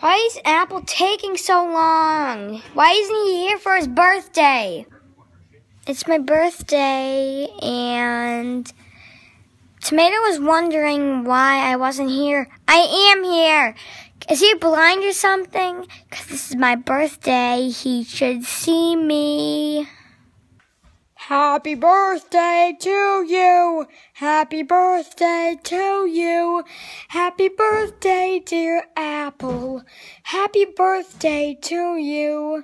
Why is Apple taking so long? Why isn't he here for his birthday? It's my birthday, and Tomato was wondering why I wasn't here. I am here. Is he blind or something? Because this is my birthday. He should see me. Happy birthday to you. Happy birthday to you. Happy birthday, dear Apple. Happy birthday to you.